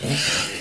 Yeah.